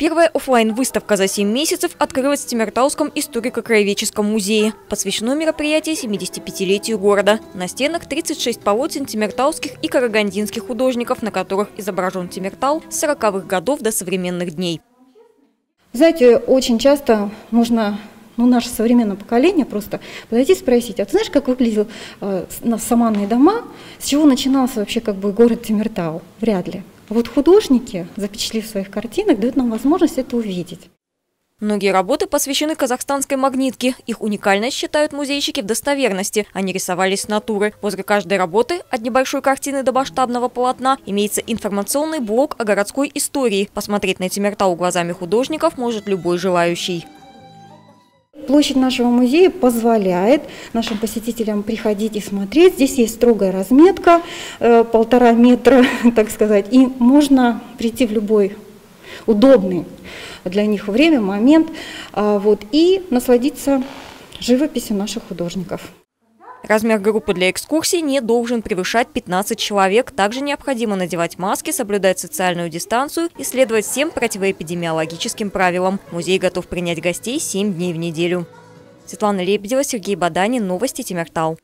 Первая офлайн выставка за 7 месяцев открылась в Тимиртауском историко-краеведческом музее. Посвящено мероприятие 75-летию города. На стенах 36 полотен тимиртауских и карагандинских художников, на которых изображен Тимиртау с 40-х годов до современных дней. Знаете, очень часто нужно ну, наше современное поколение просто подойти и спросить, а ты знаешь, как выглядел э, саманные дома, с чего начинался вообще как бы город Тимиртау? Вряд ли. Вот художники, запечатлев своих картинах, дают нам возможность это увидеть. Многие работы посвящены казахстанской магнитке. Их уникальность считают музейщики в достоверности. Они рисовались с натуры. Возле каждой работы, от небольшой картины до масштабного полотна, имеется информационный блок о городской истории. Посмотреть на Тимиртау глазами художников может любой желающий. Площадь нашего музея позволяет нашим посетителям приходить и смотреть. Здесь есть строгая разметка, э, полтора метра, так сказать, и можно прийти в любой удобный для них время, момент, а, вот, и насладиться живописью наших художников. Размер группы для экскурсий не должен превышать 15 человек. Также необходимо надевать маски, соблюдать социальную дистанцию и следовать всем противоэпидемиологическим правилам. Музей готов принять гостей 7 дней в неделю. Светлана Лебедева, Сергей Баданин. Новости Тимиртау.